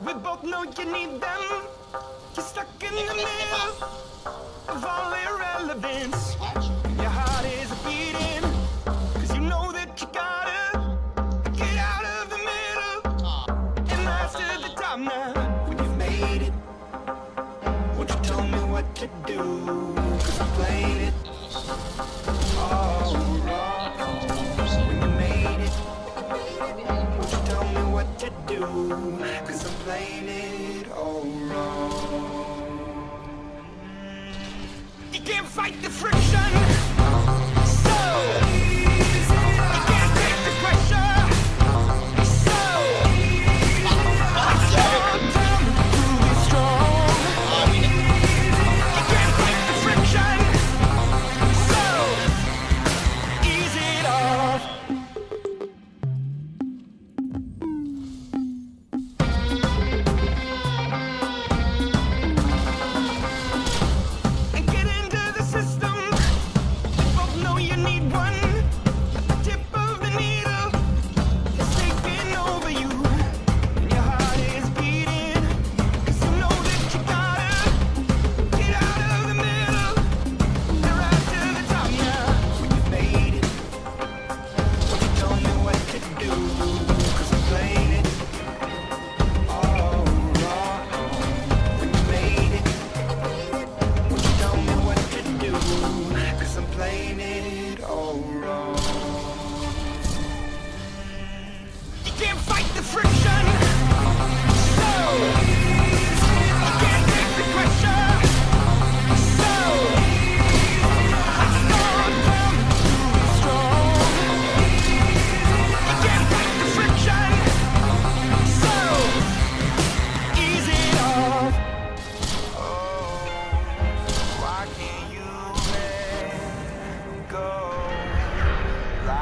we both know you need them. You're stuck in the middle of all irrelevance. Your heart is beating, cause you know that you gotta get out of the middle and to the top now. When you've made it, won't you tell me what to do? Cause I'm playing it all Cause it all wrong. You can't fight the friction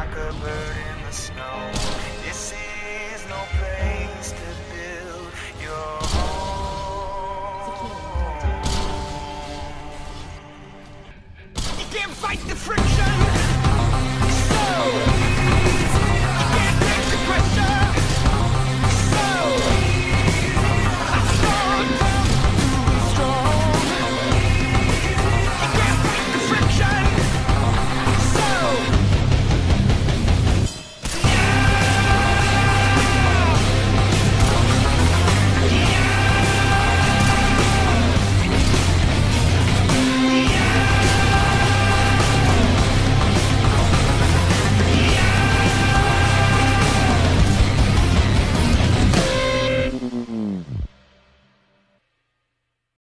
like a bird in the snow. This is no place to be.